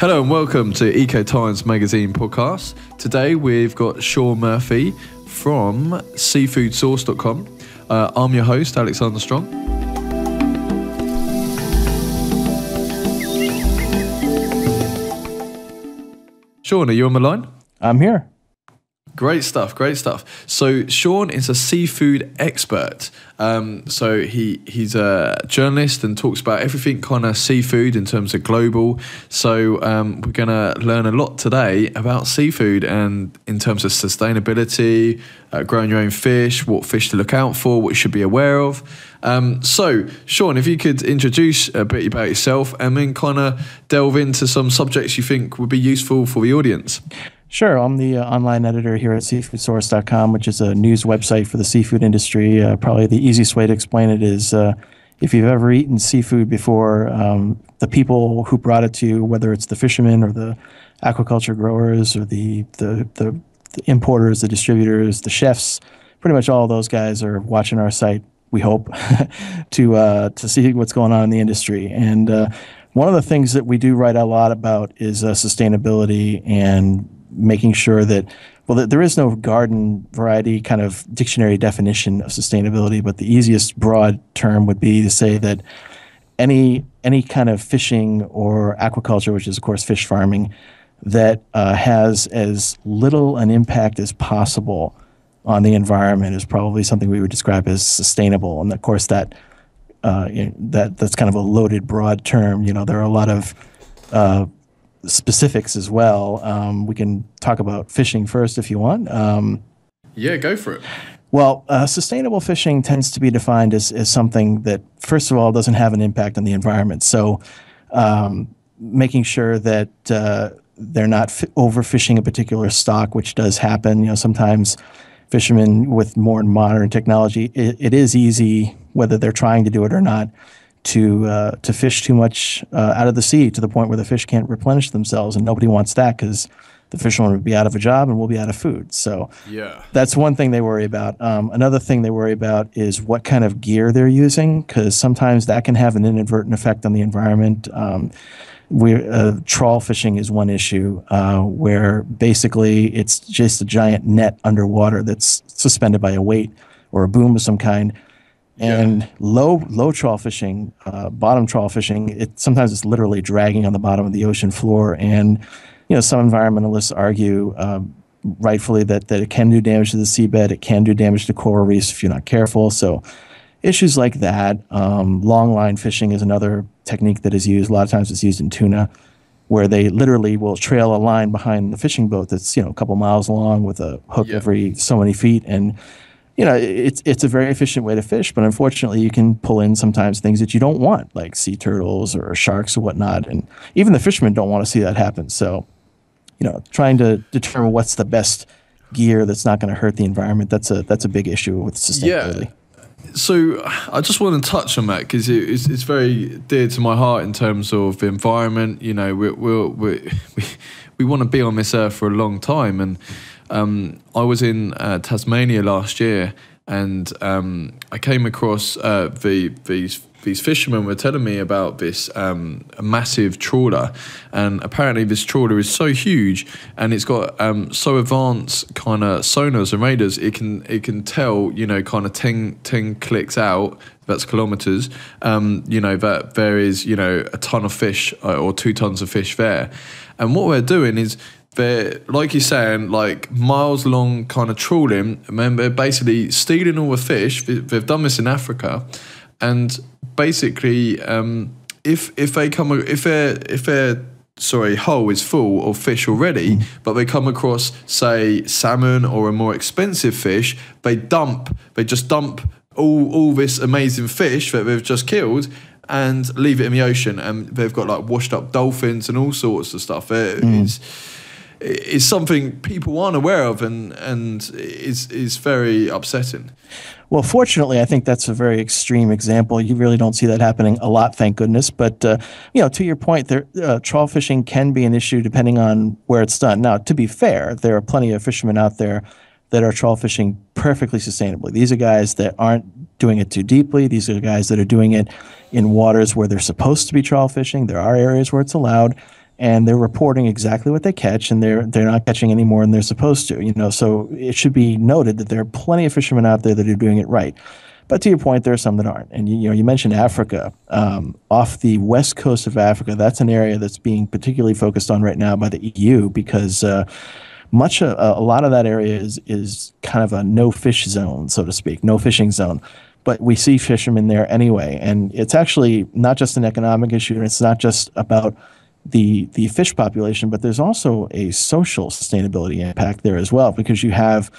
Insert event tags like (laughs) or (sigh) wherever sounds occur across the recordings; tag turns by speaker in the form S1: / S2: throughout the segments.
S1: Hello and welcome to Eco Times Magazine podcast. Today we've got Sean Murphy from seafoodsource.com. Uh, I'm your host, Alexander Strong. Sean, are you on the line?
S2: I'm here.
S1: Great stuff, great stuff. So Sean is a seafood expert. Um, so he he's a journalist and talks about everything kind of seafood in terms of global. So um, we're gonna learn a lot today about seafood and in terms of sustainability, uh, growing your own fish, what fish to look out for, what you should be aware of. Um, so Sean, if you could introduce a bit about yourself and then kind of delve into some subjects you think would be useful for the audience.
S2: Sure. I'm the uh, online editor here at seafoodsource.com, which is a news website for the seafood industry. Uh, probably the easiest way to explain it is uh, if you've ever eaten seafood before, um, the people who brought it to you, whether it's the fishermen or the aquaculture growers or the, the, the, the importers, the distributors, the chefs, pretty much all those guys are watching our site, we hope, (laughs) to, uh, to see what's going on in the industry. And uh, one of the things that we do write a lot about is uh, sustainability and making sure that well there is no garden variety kind of dictionary definition of sustainability but the easiest broad term would be to say that any any kind of fishing or aquaculture which is of course fish farming that uh, has as little an impact as possible on the environment is probably something we would describe as sustainable. And of course that uh, that that's kind of a loaded broad term. You know there are a lot of uh, specifics as well. Um, we can talk about fishing first if you want. Um,
S1: yeah, go for it.
S2: Well, uh, sustainable fishing tends to be defined as, as something that, first of all, doesn't have an impact on the environment. So, um, making sure that uh, they're not f- overfishing a particular stock, which does happen. You know, sometimes fishermen with more modern technology, it, it is easy, whether they're trying to do it or not, to uh, to fish too much uh, out of the sea to the point where the fish can't replenish themselves, and nobody wants that because the fishermen would be out of a job and we'll be out of food. So
S1: yeah,
S2: that's one thing they worry about. Um, another thing they worry about is what kind of gear they're using because sometimes that can have an inadvertent effect on the environment. Um, we uh, trawl fishing is one issue uh, where basically it's just a giant net underwater that's suspended by a weight or a boom of some kind and yeah. low low trawl fishing, uh, bottom trawl fishing, it sometimes it's literally dragging on the bottom of the ocean floor. And you know, some environmentalists argue, um, rightfully, that that it can do damage to the seabed. It can do damage to coral reefs if you're not careful. So issues like that. Um, long line fishing is another technique that is used. A lot of times it's used in tuna, where they literally will trail a line behind the fishing boat that's you know a couple miles long with a hook yeah. every so many feet and you know, it's it's a very efficient way to fish, but unfortunately, you can pull in sometimes things that you don't want, like sea turtles or sharks or whatnot, and even the fishermen don't want to see that happen. So, you know, trying to determine what's the best gear that's not going to hurt the environment that's a that's a big issue with sustainability.
S1: Yeah. So I just want to touch on that because it, it's, it's very dear to my heart in terms of the environment. You know, we we (laughs) we we, we want to be on this earth for a long time, and um, I was in uh, Tasmania last year, and um, I came across uh, the these these fishermen were telling me about this um, massive trawler, and apparently this trawler is so huge, and it's got um, so advanced kind of sonars and radars. It can it can tell you know kind of 10, 10 clicks out. That's kilometers. Um, you know that there is you know a ton of fish uh, or two tons of fish there, and what we're doing is they're like you're saying, like miles long kind of trawling. And they're basically stealing all the fish. They've done this in Africa, and basically, um, if if they come if they if their sorry hull is full of fish already, mm. but they come across say salmon or a more expensive fish, they dump they just dump all all this amazing fish that they've just killed and leave it in the ocean, and they've got like washed up dolphins and all sorts of stuff. It, mm. Is something people aren't aware of and and is is very upsetting.
S2: Well, fortunately, I think that's a very extreme example. You really don't see that happening a lot, thank goodness. But uh, you know, to your point, there, uh, trawl fishing can be an issue depending on where it's done. Now, to be fair, there are plenty of fishermen out there that are trawl fishing perfectly sustainably. These are guys that aren't doing it too deeply. These are guys that are doing it in waters where they're supposed to be trawl fishing. There are areas where it's allowed and they're reporting exactly what they catch, and they're they're not catching any more than they're supposed to. You know, so it should be noted that there are plenty of fishermen out there that are doing it right. But to your point, there are some that aren't. And you, you know, you mentioned Africa. Um, off the west coast of Africa, that's an area that's being particularly focused on right now by the EU because uh, much a, a lot of that area is is kind of a no fish zone, so to speak, no fishing zone. But we see fishermen there anyway, and it's actually not just an economic issue, and it's not just about the the fish population, but there's also a social sustainability impact there as well because you have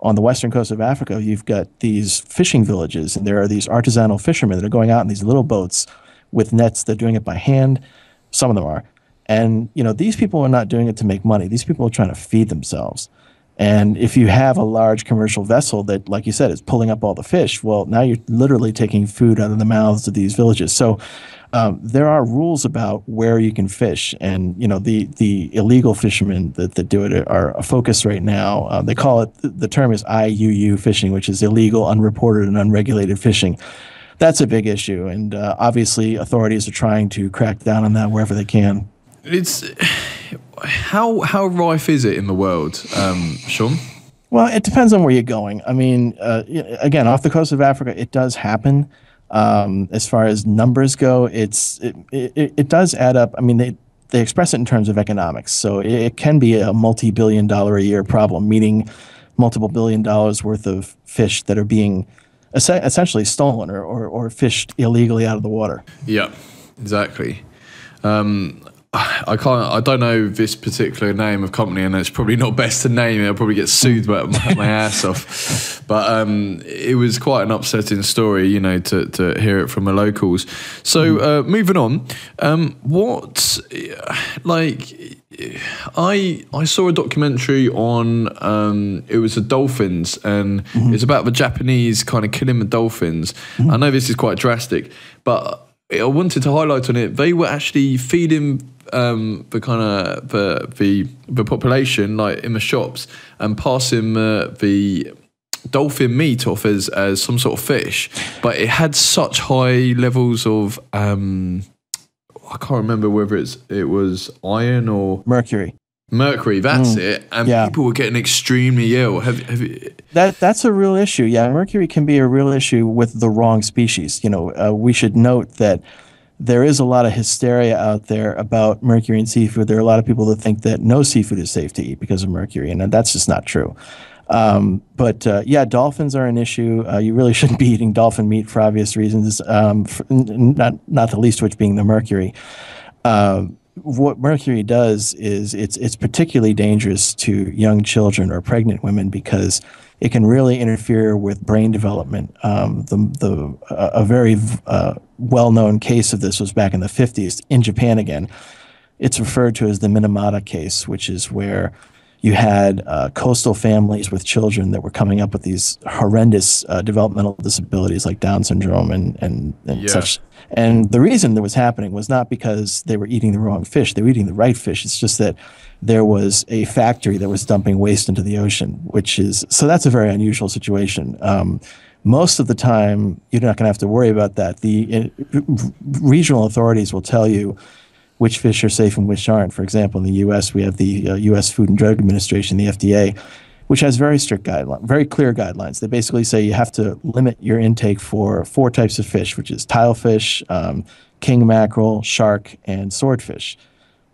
S2: on the western coast of Africa, you've got these fishing villages, and there are these artisanal fishermen that are going out in these little boats with nets. They're doing it by hand. Some of them are, and you know these people are not doing it to make money. These people are trying to feed themselves. And if you have a large commercial vessel that, like you said, is pulling up all the fish, well, now you're literally taking food out of the mouths of these villages. So um, there are rules about where you can fish, and you know the the illegal fishermen that, that do it are a focus right now. Uh, they call it the term is IUU fishing, which is illegal, unreported, and unregulated fishing. That's a big issue, and uh, obviously authorities are trying to crack down on that wherever they can.
S1: It's how how rife is it in the world, um, Sean?
S2: Well, it depends on where you're going. I mean, uh, again, off the coast of Africa, it does happen. Um, as far as numbers go, it's it, it, it, does add up. I mean, they they express it in terms of economics, so it, it can be a multi-billion dollar a year problem, meaning multiple billion dollars worth of fish that are being essentially stolen or, or, or fished illegally out of the water.
S1: Yeah, exactly. Um, I can't. I don't know this particular name of company, and it's probably not best to name it. I'll probably get sued my, my ass (laughs) off. But um, it was quite an upsetting story, you know, to, to hear it from the locals. So mm. uh, moving on, um, what like I I saw a documentary on um, it was the dolphins, and mm-hmm. it's about the Japanese kind of killing the dolphins. Mm-hmm. I know this is quite drastic, but I wanted to highlight on it. They were actually feeding um, the kind of the, the the population like in the shops and passing uh, the dolphin meat off as as some sort of fish, but it had such high levels of um, I can't remember whether it's it was iron or
S2: mercury.
S1: Mercury, that's mm, it, and yeah. people were getting extremely ill. Have, have you...
S2: that that's a real issue. Yeah, mercury can be a real issue with the wrong species. You know, uh, we should note that there is a lot of hysteria out there about mercury in seafood. There are a lot of people that think that no seafood is safe to eat because of mercury, and that's just not true. Um, but uh, yeah, dolphins are an issue. Uh, you really (laughs) shouldn't be eating dolphin meat for obvious reasons, um, for, not not the least of which being the mercury. Uh, what mercury does is it's it's particularly dangerous to young children or pregnant women because it can really interfere with brain development. Um, the, the, a very uh, well known case of this was back in the 50s in Japan again. It's referred to as the Minamata case, which is where you had uh, coastal families with children that were coming up with these horrendous uh, developmental disabilities like Down syndrome and, and, and yeah. such. And the reason that was happening was not because they were eating the wrong fish, they were eating the right fish. It's just that there was a factory that was dumping waste into the ocean, which is so that's a very unusual situation. Um, most of the time, you're not going to have to worry about that. The uh, regional authorities will tell you which fish are safe and which aren't. For example, in the U.S., we have the uh, U.S. Food and Drug Administration, the FDA, which has very strict guidelines, very clear guidelines. They basically say you have to limit your intake for four types of fish, which is tilefish, um, king mackerel, shark, and swordfish.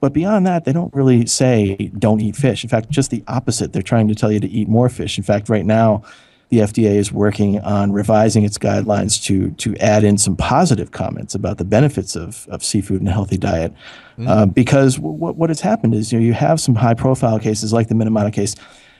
S2: But beyond that, they don't really say don't eat fish. In fact, just the opposite. They're trying to tell you to eat more fish. In fact, right now, the FDA is working on revising its guidelines to to add in some positive comments about the benefits of, of seafood and a healthy diet. Mm. Uh, because w- what has happened is you know you have some high profile cases like the Minamata case,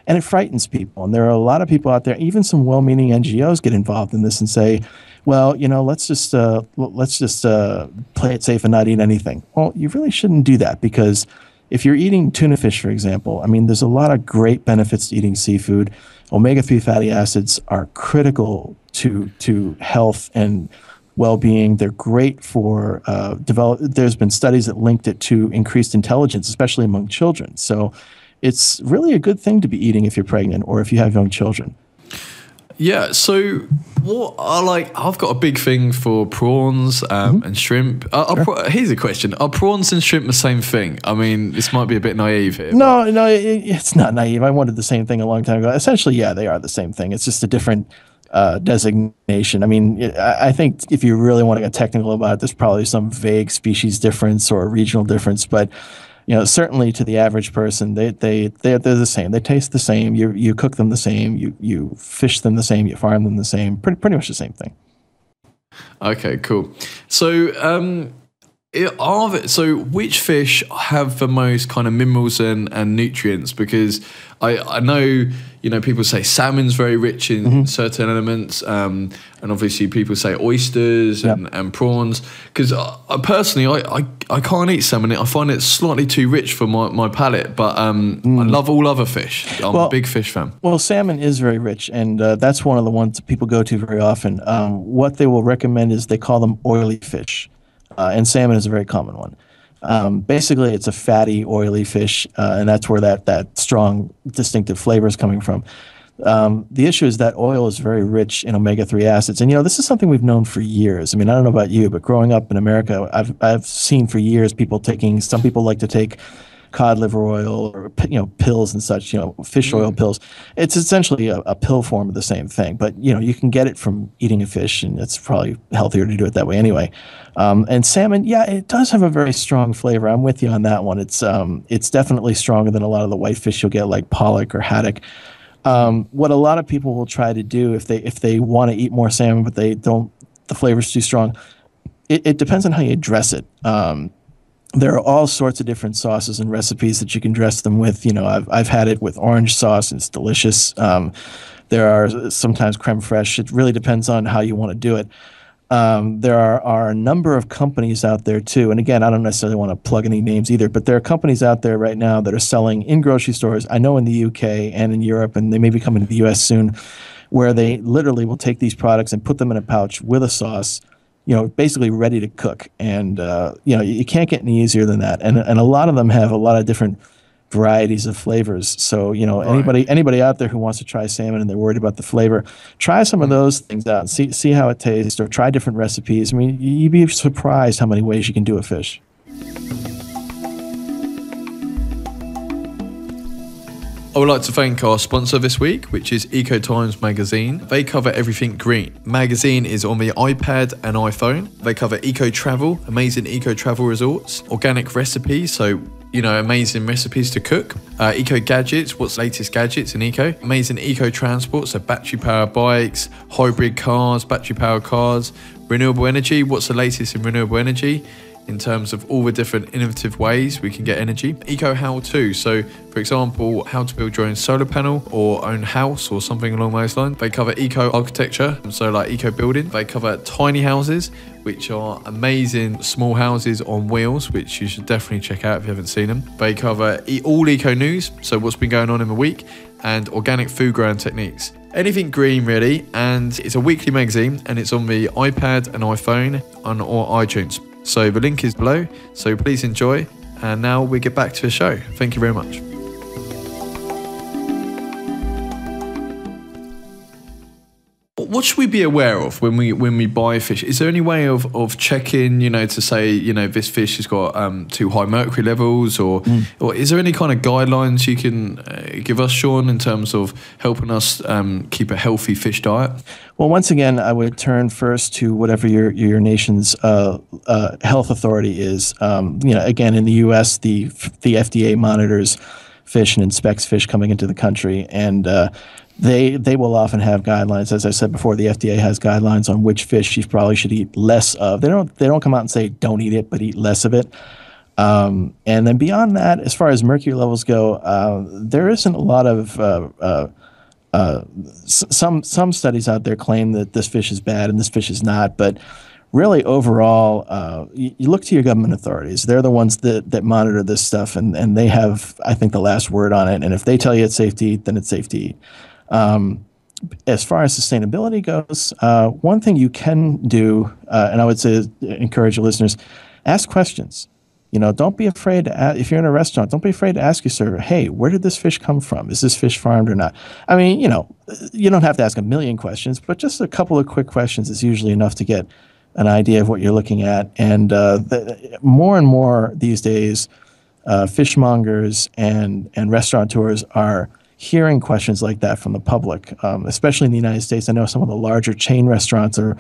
S2: and it frightens people. And there are a lot of people out there, even some well meaning NGOs get involved in this and say, well, you know, let's just uh, let's just uh, play it safe and not eat anything. Well, you really shouldn't do that because if you're eating tuna fish, for example, I mean, there's a lot of great benefits to eating seafood. Omega three fatty acids are critical to to health and well-being. They're great for uh, develop. There's been studies that linked it to increased intelligence, especially among children. So, it's really a good thing to be eating if you're pregnant or if you have young children.
S1: Yeah. So what are like? I've got a big thing for prawns um, and shrimp. Are, are pra- here's a question: Are prawns and shrimp the same thing? I mean, this might be a bit naive here.
S2: No, no, it, it's not naive. I wanted the same thing a long time ago. Essentially, yeah, they are the same thing. It's just a different uh, designation. I mean, I, I think if you really want to get technical about it, there's probably some vague species difference or regional difference, but you know, certainly to the average person, they they they're, they're the same. They taste the same. You you cook them the same. You you fish them the same. You farm them the same. Pretty pretty much the same thing.
S1: Okay, cool. So, um, are so which fish have the most kind of minerals and, and nutrients? Because I, I know you know people say salmon's very rich in
S2: Mm-hmm.
S1: certain elements, um, and obviously people say oysters and, and prawns. Because I, I personally, I, I, I can't eat salmon. I find it slightly too rich for my, my palate. But um, I love all other fish. I'm a
S2: Mm.
S1: Big fish fan.
S2: Well, salmon is very rich, and uh, that's one of the ones that people go to very often. Um, what they will recommend is they call them oily fish, uh, and salmon is a very common one. Um, basically, it's a fatty, oily fish, uh, and that's where that that strong, distinctive flavor is coming from. Um, the issue is that oil is very rich in omega-3 acids, and you know this is something we've known for years. I mean, I don't know about you, but growing up in America, I've I've seen for years people taking. Some people like to take cod liver oil or you know pills and such you know fish oil pills. It's essentially a, a pill form of the same thing but you know you can get it from eating a fish and it's probably healthier to do it that way anyway. Um, and salmon yeah it does have a very strong flavor. I'm with you on that one. It's um, it's definitely stronger than a lot of the white fish you'll get like pollock or haddock. Um, what a lot of people will try to do if they if they want to eat more salmon but they don't the flavor's too strong it, it depends on how you dress it. Um, there are all sorts of different sauces and recipes that you can dress them with. You know, I've, I've had it with orange sauce and it's delicious. Um, there are sometimes creme fraiche. It really depends on how you want to do it. Um, there are, are a number of companies out there too. And again, I don't necessarily want to plug any names either, but there are companies out there right now that are selling in grocery stores. I know in the UK and in Europe, and they may be coming to the US soon, where they literally will take these products and put them in a pouch with a sauce you know, basically ready to cook. And, uh, you know, you can't get any easier than that. And, and a lot of them have a lot of different varieties of flavors. So, you know, anybody, anybody out there who wants to try salmon and they're worried about the flavor, try some of those things out and see, see how it tastes or try different recipes. I mean, you'd be surprised how many ways you can do a fish.
S1: I would like to thank our sponsor this week, which is Eco Times Magazine. They cover everything green. Magazine is on the iPad and iPhone. They cover eco travel, amazing eco travel resorts, organic recipes, so you know, amazing recipes to cook, uh, eco gadgets, what's latest gadgets in eco, amazing eco transport, so battery powered bikes, hybrid cars, battery powered cars, renewable energy, what's the latest in renewable energy in terms of all the different innovative ways we can get energy. Eco how to, so for example, how to build your own solar panel or own house or something along those lines. They cover eco architecture, so like eco building. They cover tiny houses, which are amazing small houses on wheels, which you should definitely check out if you haven't seen them. They cover all eco news, so what's been going on in the week, and organic food growing techniques. Anything green, really, and it's a weekly magazine, and it's on the iPad and iPhone on or iTunes. So the link is below. So please enjoy. And now we get back to the show. Thank you very much. What should we be aware of when we when we buy fish? Is there any way of, of checking, you know, to say, you know, this fish has got um, too high mercury levels, or or is there any kind of guidelines you can uh, give us, Sean, in terms of helping us um, keep a healthy fish diet?
S2: Well, once again, I would turn first to whatever your your nation's uh, uh, health authority is. Um, you know, again, in the U.S., the the FDA monitors fish and inspects fish coming into the country, and uh, they they will often have guidelines. As I said before, the FDA has guidelines on which fish you probably should eat less of. They don't they don't come out and say don't eat it, but eat less of it. Um, and then beyond that, as far as mercury levels go, uh, there isn't a lot of uh, uh, uh, some some studies out there claim that this fish is bad and this fish is not, but really overall, uh, you, you look to your government authorities. They're the ones that, that monitor this stuff, and, and they have, I think, the last word on it. And if they tell you it's safe to eat, then it's safe to eat. Um, as far as sustainability goes, uh, one thing you can do, uh, and I would say encourage your listeners, ask questions You know, don't be afraid to ask, if you're in a restaurant, don't be afraid to ask your server, "Hey, where did this fish come from? Is this fish farmed or not?" I mean, you know, you don't have to ask a million questions, but just a couple of quick questions is usually enough to get an idea of what you're looking at. And uh, the, more and more these days, uh, fishmongers and and restaurateurs are hearing questions like that from the public, um, especially in the United States. I know some of the larger chain restaurants are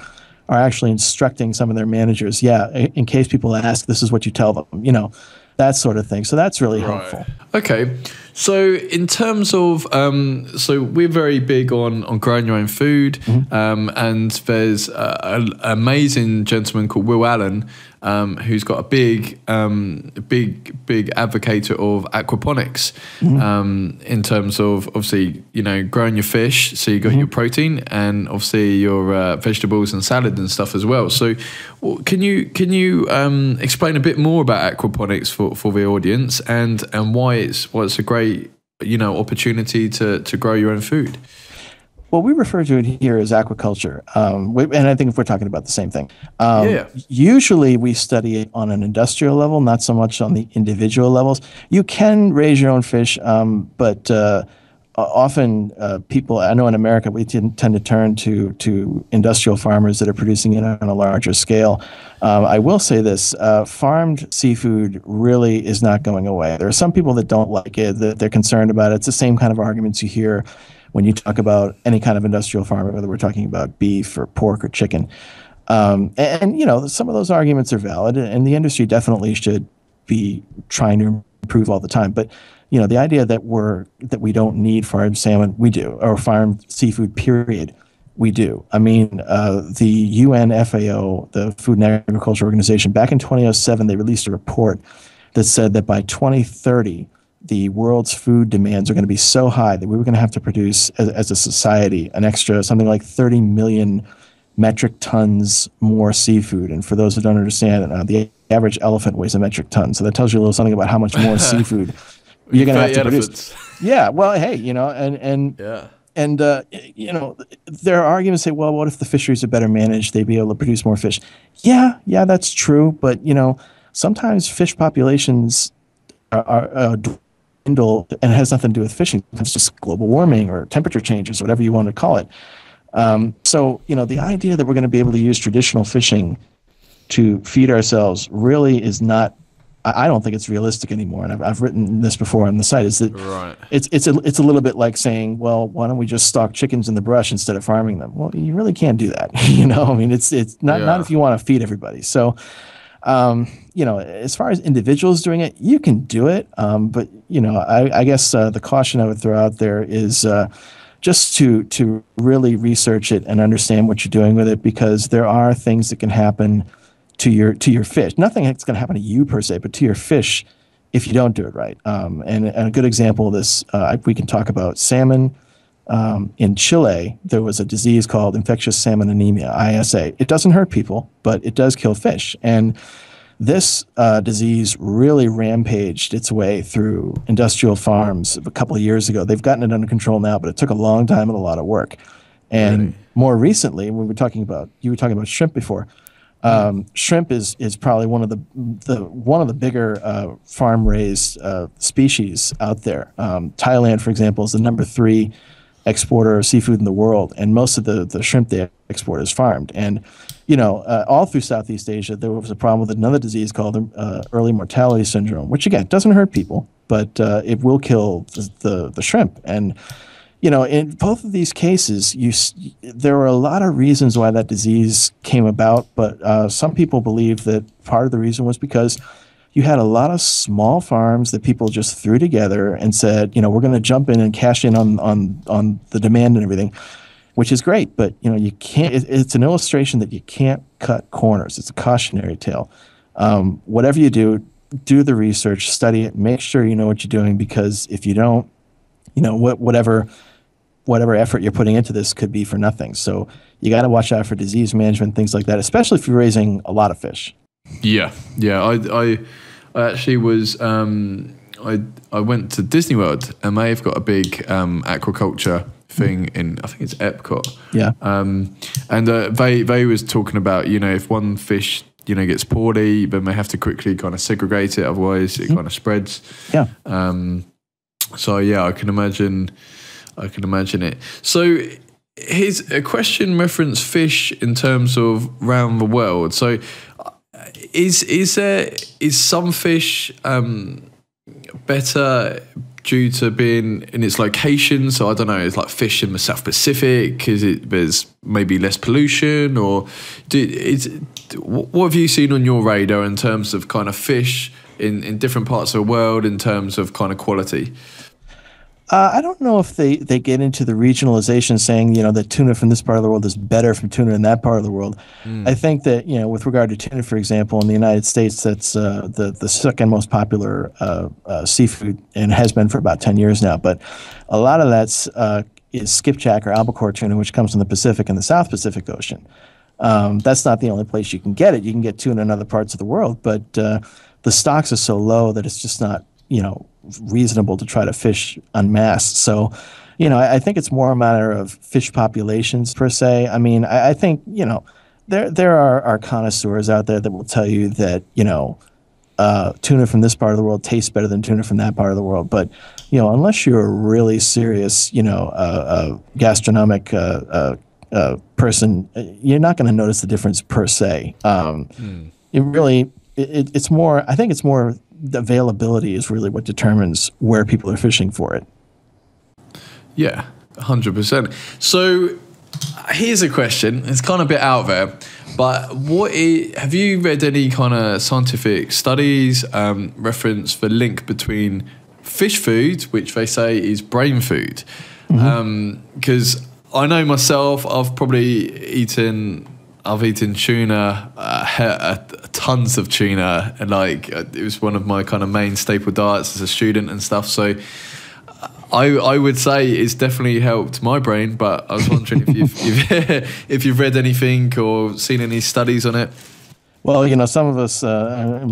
S2: are actually instructing some of their managers, yeah, in, case people ask, this is what you tell them, you know, that sort of thing. So that's really right. helpful.
S1: Okay. So in terms of, um, so we're very big on, on growing your own food. Mm-hmm. Um, and there's an amazing gentleman called Will Allen um, who's got a big, um, big, big advocate of aquaponics mm-hmm. um, in terms of obviously you know growing your fish, so you got mm-hmm. your protein and obviously your uh, vegetables and salad and stuff as well. So can you can you um, explain a bit more about aquaponics for, for the audience and and why it's why it's a great you know opportunity to to grow your own food?
S2: Well, we refer to it here as aquaculture, um, and I think if we're talking about the same thing. Um, yeah. Usually, we study it on an industrial level, not so much on the individual levels. You can raise your own fish, um, but uh, often uh, people, I know in America, we tend to turn to to industrial farmers that are producing it on a larger scale. Um, I will say this: uh, farmed seafood really is not going away. There are some people that don't like it, that they're concerned about it. It's the same kind of arguments you hear when you talk about any kind of industrial farming, whether we're talking about beef or pork or chicken. Um, and, and, you know, some of those arguments are valid, and the industry definitely should be trying to improve all the time. But you know, the idea that we're that we don't need farmed salmon, we do, or farmed seafood, period, we do. I mean, uh, the UN FAO, the Food and Agriculture Organization, back in 2007, they released a report that said that by 2030, the world's food demands are going to be so high that we were going to have to produce as, as a society an extra something like 30 million metric tons more seafood. And for those who don't understand, uh, the average elephant weighs a metric ton. So that tells you a little something about how much more (laughs) seafood you're going to have to produce. Yeah. Well, hey, you know, and and yeah. And uh, you know, there are arguments say, well, what if the fisheries are better managed? They'd be able to produce more fish. Yeah, yeah, that's true. But you know, sometimes fish populations are, are uh, and it has nothing to do with fishing. It's just global warming or temperature changes, whatever you want to call it. Um, so, you know, the idea that we're going to be able to use traditional fishing to feed ourselves really is not. I don't think it's realistic anymore, and I've, I've written this before on the site. Is that right. it's it's a it's a little bit like saying, well, why don't we just stock chickens in the brush instead of farming them? Well, you really can't do that. (laughs) you know, I mean, it's it's not yeah. not if you want to feed everybody. So, um, you know, as far as individuals doing it, you can do it. Um, but you know, I, I guess uh, the caution I would throw out there is uh, just to to really research it and understand what you're doing with it, because there are things that can happen to your to your fish. Nothing that's going to happen to you per se, but to your fish if you don't do it right. Um, and, and, a good example of this, uh, we can talk about salmon. Um, in Chile, there was a disease called infectious salmon anemia, ISA. It doesn't hurt people, but it does kill fish. And this uh, disease really rampaged its way through industrial farms a couple of years ago. They've gotten it under control now, but it took a long time and a lot of work. And really? more recently, when we were talking about, you were talking about shrimp before. Um, mm. Shrimp is is probably one of the the one of the bigger uh, farm raised uh, species out there. Um, Thailand, for example, is the number three exporter of seafood in the world, and most of the, the shrimp they export is farmed. And, you know, uh, all through Southeast Asia, there was a problem with another disease called uh, early mortality syndrome, which again doesn't hurt people, but uh, it will kill the, the, the shrimp. And, you know, in both of these cases, you there were a lot of reasons why that disease came about, but uh, some people believe that part of the reason was because you had a lot of small farms that people just threw together and said, you know, we're going to jump in and cash in on on on the demand and everything, which is great. But you know, you can't. It, it's an illustration that you can't cut corners. It's a cautionary tale. Um, whatever you do, do the research, study it, make sure you know what you're doing because if you don't, you know, what whatever whatever effort you're putting into this could be for nothing. So you got to watch out for disease management, things like that, especially if you're raising a lot of fish.
S1: Yeah, yeah. I, I I actually was. Um, I I went to Disney World and they've got a big um, aquaculture thing in I think it's Epcot.
S2: Yeah.
S1: Um, and uh, they they was talking about you know if one fish you know gets poorly, but may have to quickly kind of segregate it, otherwise it kind of spreads.
S2: Yeah.
S1: Um, so yeah, I can imagine. I can imagine it. So here's a question reference fish in terms of round the world. So is is there is some fish um, better due to being in its location? So I don't know, it's like fish in the South Pacific because it there's maybe less pollution, or do, is, what have you seen on your radar in terms of kind of fish in, in different parts of the world in terms of kind of quality?
S2: Uh, I don't know if they, they get into the regionalization saying, you know, that tuna from this part of the world is better from tuna in that part of the world. Mm. I think that, you know, with regard to tuna, for example, in the United States, that's uh, the, the second most popular uh, uh seafood and has been for about 10 years now. But a lot of that's uh, is skipjack or albacore tuna, which comes from the Pacific and the South Pacific Ocean. Um, that's not the only place you can get it. You can get tuna in other parts of the world, but uh, the stocks are so low that it's just not, you know, reasonable to try to fish unmasked. So, you know, I, I, think it's more a matter of fish populations per se. I mean, I, I think you know there there are, are connoisseurs out there that will tell you that you know uh, tuna from this part of the world tastes better than tuna from that part of the world. But you know, unless you're a really serious, you know, uh, uh, gastronomic uh, uh, uh, person, you're not going to notice the difference per se. Um, mm. It really, it, it's more. I think it's more the availability is really what determines where people are fishing for it.
S1: Yeah, 100%. So here's a question. It's kind of a bit out there, but what is, have you read any kind of scientific studies um, reference the link between fish food, which they say is brain food? Because mm-hmm. um, I know myself, I've probably eaten I've eaten tuna, uh, tons of tuna, and like uh, it was one of my kind of main staple diets as a student and stuff. So I I would say it's definitely helped my brain. But I was wondering if you've, (laughs) you've if you've read anything or seen any studies on it.
S2: Well, you know, some of us, uh,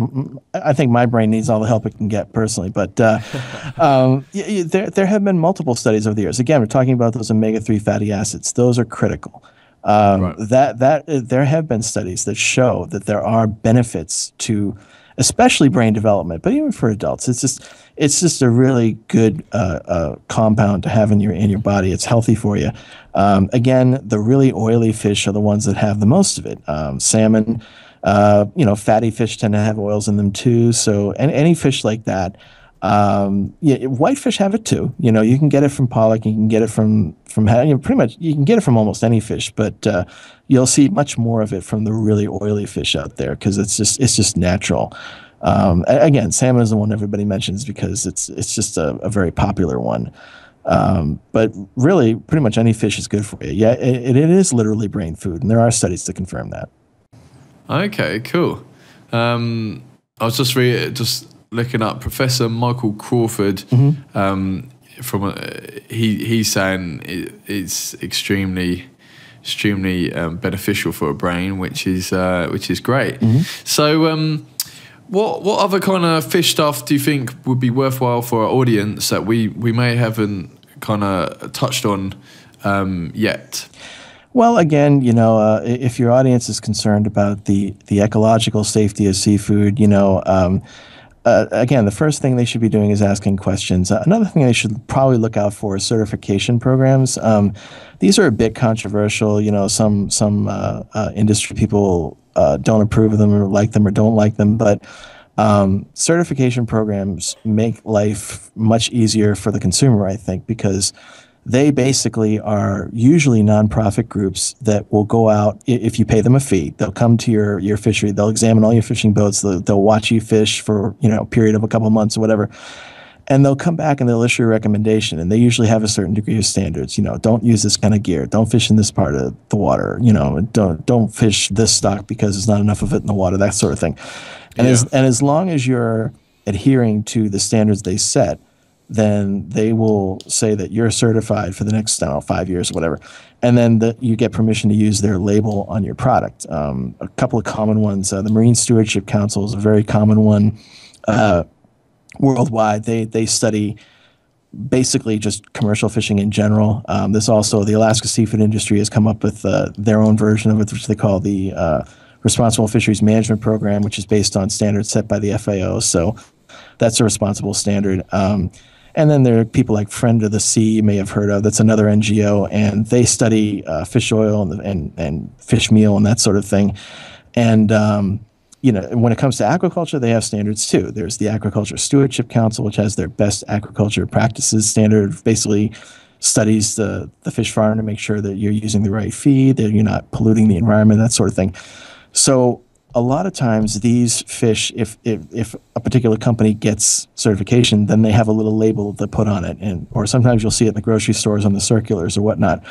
S2: I think my brain needs all the help it can get personally. But uh, (laughs) um, there, there have been multiple studies over the years. Again, we're talking about those omega 3 fatty acids, those are critical. Um, right. That that there have been studies that show that there are benefits to, especially brain development, but even for adults. It's just it's just a really good uh, uh, compound to have in your in your body. It's healthy for you. Um, again, the really oily fish are the ones that have the most of it. Um, salmon, uh, you know, fatty fish tend to have oils in them too. So, and any fish like that um, yeah, whitefish have it too. You know, you can get it from pollock, you can get it from from you know, pretty much you can get it from almost any fish, but uh, you'll see much more of it from the really oily fish out there because it's just it's just natural. Um, again, salmon is the one everybody mentions because it's it's just a, a very popular one. Um, but really, pretty much any fish is good for you. Yeah, it, it is literally brain food, and there are studies to confirm that.
S1: Okay, cool. Um, I was just re- just looking up Professor Michael Crawford. Mm-hmm. Um, from he he's saying it, it's extremely extremely um, beneficial for a brain, which is uh, which is great. Mm-hmm. So. Um, what what other kind of fish stuff do you think would be worthwhile for our audience that we, we may haven't kind of touched on um, yet?
S2: Well, again, you know, uh, if your audience is concerned about the the ecological safety of seafood, you know, um, uh, again, the first thing they should be doing is asking questions. Uh, another thing they should probably look out for is certification programs. Um, these are a bit controversial. You know, some some uh, uh industry people uh, don't approve of them or like them or don't like them, but um, certification programs make life much easier for the consumer. I think because they basically are usually nonprofit groups that will go out if you pay them a fee. They'll come to your your fishery. They'll examine all your fishing boats. They'll, they'll watch you fish for you know a period of a couple of months or whatever, and they'll come back and they'll issue a recommendation. And they usually have a certain degree of standards. You know, don't use this kind of gear. Don't fish in this part of the water. You know, don't don't fish this stock because there's not enough of it in the water. That sort of thing. And yeah. as and as long as you're adhering to the standards they set then they will say that you're certified for the next know, five years or whatever, and then the, you get permission to use their label on your product. Um, a couple of common ones: uh, the Marine Stewardship Council is a very common one uh, worldwide. They they study basically just commercial fishing in general. Um, this also the Alaska seafood industry has come up with uh, their own version of it, which they call the uh, Responsible Fisheries Management Program, which is based on standards set by the FAO. So that's a responsible standard. Um, and then there are people like Friend of the Sea, you may have heard of. That's another NGO, and they study uh, fish oil and, and, and fish meal and that sort of thing. And um, you know, when it comes to aquaculture, they have standards too. There's the Aquaculture Stewardship Council, which has their best aquaculture practices standard. Basically, studies the the fish farm to make sure that you're using the right feed, that you're not polluting the environment, that sort of thing. So a lot of times these fish, if, if, if a particular company gets certification, then they have a little label to put on it, and or sometimes you'll see it in the grocery stores on the circulars or whatnot.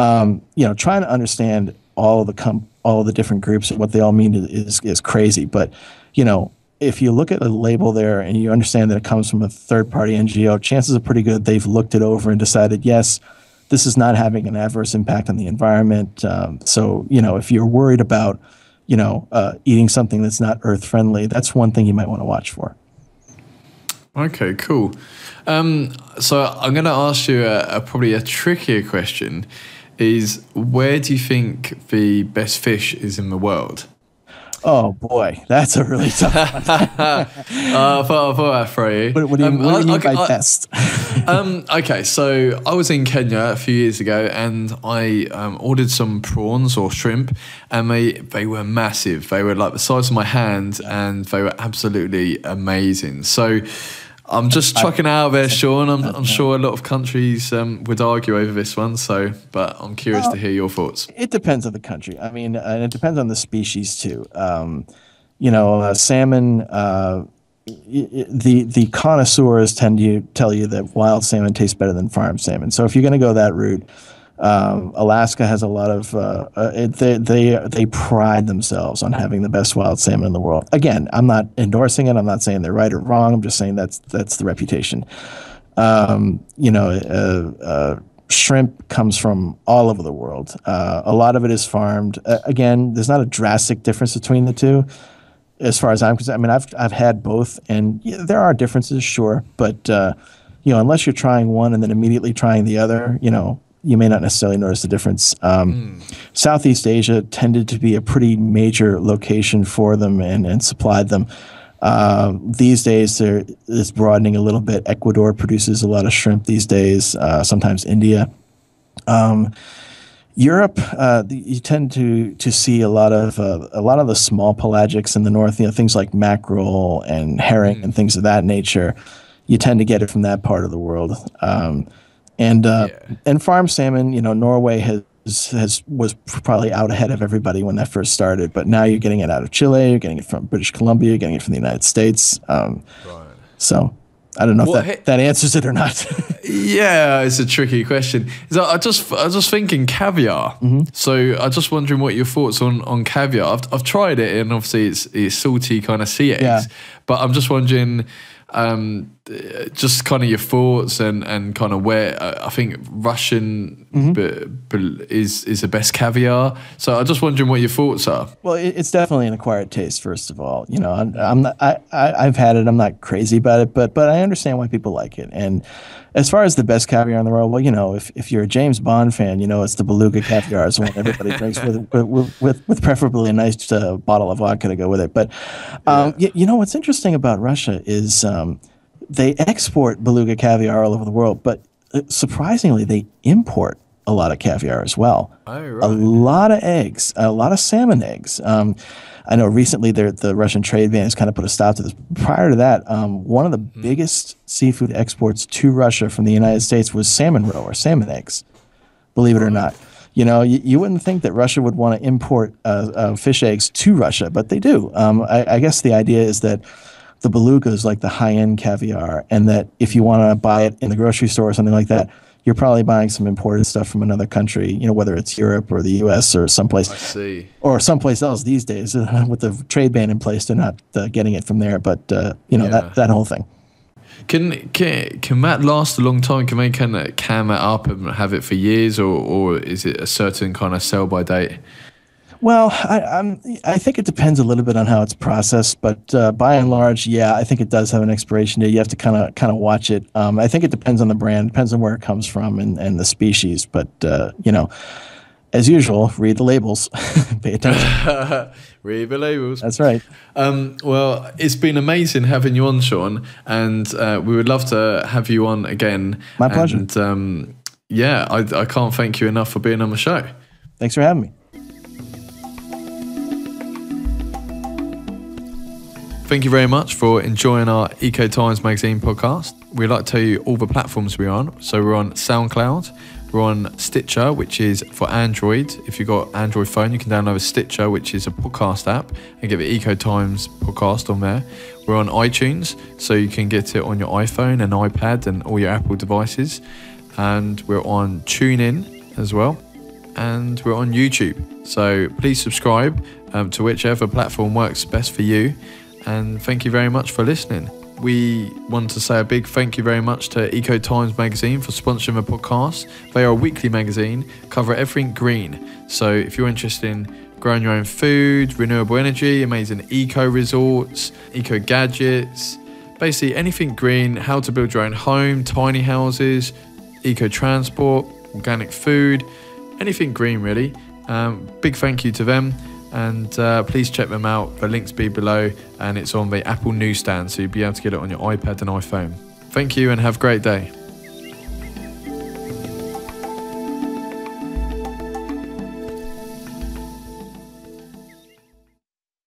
S2: Um, you know, trying to understand all the com- all the different groups and what they all mean is is crazy. But you know, if you look at the label there and you understand that it comes from a third party NGO, chances are pretty good they've looked it over and decided yes. This is not having an adverse impact on the environment. Um, so, you know, if you're worried about you know, uh, eating something that's not earth friendly, that's one thing you might want to watch for.
S1: Okay, cool. Um, so I'm going to ask you a, a, probably a trickier question: is where do you think the best fish is in the world?
S2: Oh boy, that's a really tough (laughs) one. uh,
S1: I thought, I thought I'd throw you.
S2: What, what do you, um, what do you mean I, by I, best? (laughs)
S1: um, okay, so I was in Kenya a few years ago and I um, ordered some prawns or shrimp and they, they were massive. They were like the size of my hand and they were absolutely amazing. So I'm just chucking out there, (laughs) Sean. I'm, I'm sure a lot of countries um, would argue over this one. So, but I'm curious well, to hear your thoughts.
S2: It depends on the country. I mean, and it depends on the species too. Um, you know, uh, salmon. Uh, the the connoisseurs tend to tell you that wild salmon tastes better than farm salmon. So if you're going to go that route, um, Alaska has a lot of uh, uh, they they they pride themselves on having the best wild salmon in the world. Again, I'm not endorsing it. I'm not saying they're right or wrong. I'm just saying that's that's the reputation. Um, you know, uh, uh, shrimp comes from all over the world. Uh, a lot of it is farmed. Again, there's not a drastic difference between the two, as far as I'm concerned. I mean, I've I've had both, and yeah, there are differences, sure, but you know, unless you're trying one and then immediately trying the other, you know, you may not necessarily notice the difference. Um, mm. Southeast Asia tended to be a pretty major location for them and, and supplied them. Uh, these days, it's broadening a little bit. Ecuador produces a lot of shrimp these days. Uh, sometimes India. Um, Europe, uh, you tend to to see a lot of uh, a lot of the small pelagics in the north. You know, things like mackerel and herring mm. and things of that nature. You tend to get it from that part of the world. Um, and uh, yeah. and farm salmon, you know, Norway has has was probably out ahead of everybody when that first started. But now you're getting it out of Chile, you're getting it from British Columbia, you're getting it from the United States. Um, right. So I don't know well, if that, hey, that answers it or not. (laughs)
S1: yeah, it's a tricky question. So I just I was just thinking caviar. Mm-hmm. So I was just wondering what your thoughts on on caviar. I've I've tried it and obviously it's it's salty kind of sea eggs. Yeah. But I'm just wondering um, just kind of your thoughts and, and kind of where uh, I think Russian b- b- is is the best caviar. So I'm just wondering what your thoughts are.
S2: Well, it's definitely an acquired taste. First of all, you know, I'm, I'm not, I, I have had it. I'm not crazy about it, but but I understand why people like it. And as far as the best caviar in the world, well, you know, if, if you're a James Bond fan, you know it's the Beluga caviar is one everybody (laughs) drinks with, with, with with preferably a nice uh, bottle of vodka to go with it. But um, yeah. you, you, know what's interesting about Russia is. Um, they export beluga caviar all over the world, but uh, surprisingly, they import a lot of caviar as well.
S1: Right.
S2: A lot of eggs, a lot of salmon eggs. Um, I know recently the Russian trade ban has kind of put a stop to this. Prior to that, um, one of the mm. biggest seafood exports to Russia from the United States was salmon roe or salmon eggs, believe it or not. You know, you, you wouldn't think that Russia would want to import uh, uh, fish eggs to Russia, but they do. Um, I, I guess the idea is that the beluga is like the high end caviar, and that if you want to buy it in the grocery store or something like that, you're probably buying some imported stuff from another country, you know, whether it's Europe or the U.S. or someplace,
S1: I see.
S2: or someplace else these days. Uh, (laughs) with the trade ban in place, they're not uh, getting it from there, but uh, you know yeah. that that whole thing.
S1: Can can can that last a long time? Can they kind of can that up and have it for years, or or is it a certain kind of sell by date?
S2: Well, I, I'm, I think it depends a little bit on how it's processed, but uh, by and large, yeah, I think it does have an expiration date. You have to kind of kind of watch it. Um, I think it depends on the brand, depends on where it comes from and, and the species. But uh, you know, as usual, read the labels, (laughs) pay attention. (laughs)
S1: read the labels.
S2: That's right.
S1: Um, well, it's been amazing having you on, Sean, and uh, we would love to have you on again.
S2: My pleasure.
S1: And um, yeah, I, I can't thank you enough for being on the show.
S2: Thanks for having me.
S1: Thank you very much for enjoying our Eco Times Magazine podcast. We'd like to tell you all the platforms we're on. So we're on SoundCloud, we're on Stitcher, which is for Android. If you've got an Android phone, you can download a Stitcher, which is a podcast app, and get the Eco Times podcast on there. We're on iTunes, so you can get it on your iPhone and iPad and all your Apple devices. And we're on TuneIn as well. And we're on YouTube. So please subscribe um, to whichever platform works best for you and thank you very much for listening. We want to say a big thank you very much to Eco Times magazine for sponsoring the podcast. They are a weekly magazine, cover everything green. So if you're interested in growing your own food, renewable energy, amazing eco resorts, eco gadgets, basically anything green, how to build your own home, tiny houses, eco transport, organic food, anything green really. Um, big thank you to them and uh, please check them out. The links be below, and it's on the Apple newsstand, so you'll be able to get it on your iPad and iPhone. Thank you, and have a great day.